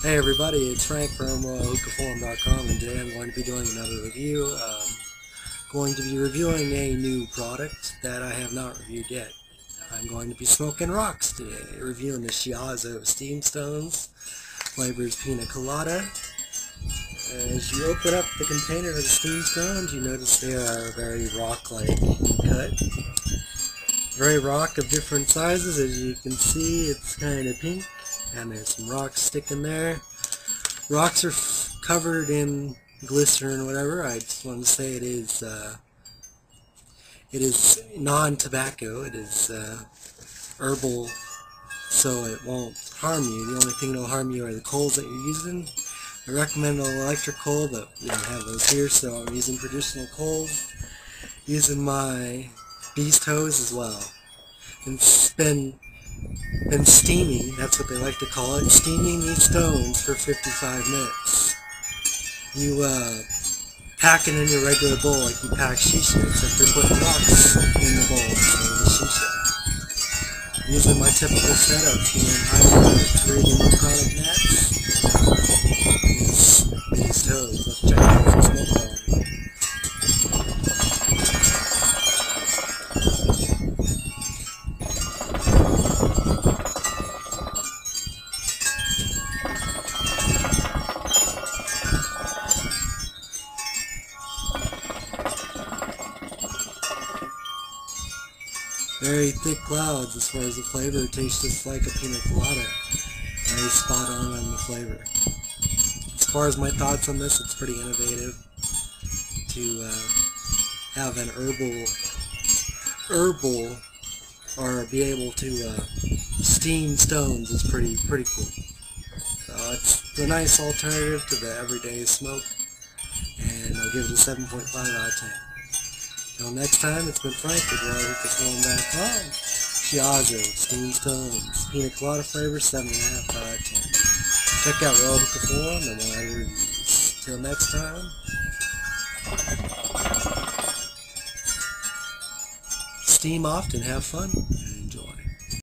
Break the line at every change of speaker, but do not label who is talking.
Hey everybody, it's Frank from RoyalHookahForum.com and today I'm going to be doing another review. Um, going to be reviewing a new product that I have not reviewed yet. I'm going to be smoking rocks today, reviewing the Shiazo Steam Stones. Flavor is Pina Colada. As you open up the container of the Steam Stones, you notice they are very rock-like cut. Very rock of different sizes, as you can see it's kind of pink and there's some rocks sticking there. Rocks are covered in glycerin whatever. I just want to say it is uh, it is non-tobacco. It is uh, herbal, so it won't harm you. The only thing that will harm you are the coals that you're using. I recommend an electric coal, but we don't have those here, so I'm using traditional coals. Using my beast toes as well. And been been steaming, that's what they like to call it, steaming these stones for 55 minutes. You uh, pack it in your regular bowl like you pack shisha, except you're putting rocks in the bowl instead of the shisha. Using my typical setup here in Hyderabad, 3D monochronic nets. These, these toes, let's check out the smoke quality. Very thick clouds as far as the flavor. It tastes just like a pina colada. Very spot on on the flavor. As far as my thoughts on this, it's pretty innovative to uh, have an herbal, herbal, or be able to uh, steam stones is pretty pretty cool. So it's a nice alternative to the everyday smoke, and I'll give it a 7.5 out of 10. Until next time, it's been Frank with RoyalHookahForum.com. Shiazo, Steam Stones, Pina Colada flavor, 7.5 out of 10. Check out Royal Hookah Forum and my reviews. Till next time. Steam often, have fun.